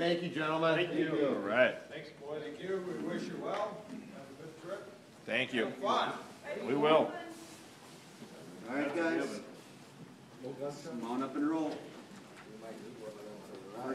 Thank you, gentlemen. Thank you. All right, Thanks, boy. Thank you. We wish you well. Have a good trip. thank you. Have fun. We will. All right, guys. Come on up and roll. Our up.